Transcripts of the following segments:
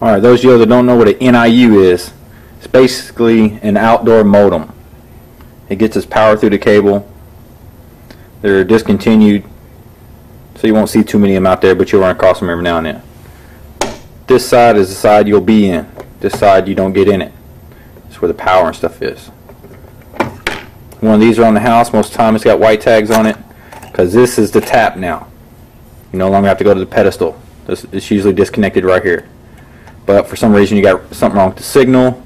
Alright, those of you that don't know what an NIU is, it's basically an outdoor modem. It gets its power through the cable. They're discontinued, so you won't see too many of them out there, but you'll run across them every now and then. This side is the side you'll be in. This side you don't get in it. It's where the power and stuff is. One of these are on the house. Most of the time it's got white tags on it because this is the tap now. You no longer have to go to the pedestal. This, it's usually disconnected right here. But for some reason you got something wrong with the signal.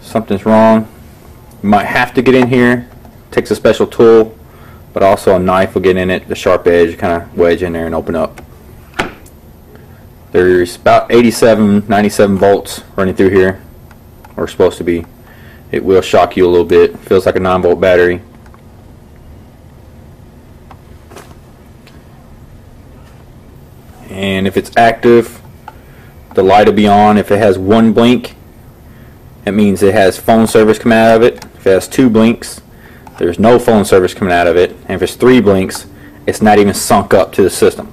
Something's wrong. You might have to get in here. takes a special tool, but also a knife will get in it, the sharp edge, kind of wedge in there and open up. There's about 87, 97 volts running through here, or supposed to be. It will shock you a little bit. Feels like a 9 volt battery. And if it's active, the light will be on. If it has one blink, it means it has phone service coming out of it. If it has two blinks, there's no phone service coming out of it. And if it's three blinks, it's not even sunk up to the system.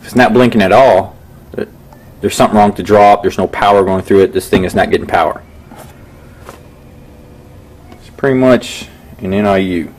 If it's not blinking at all, there's something wrong the drop. There's no power going through it. This thing is not getting power. It's pretty much an NIU.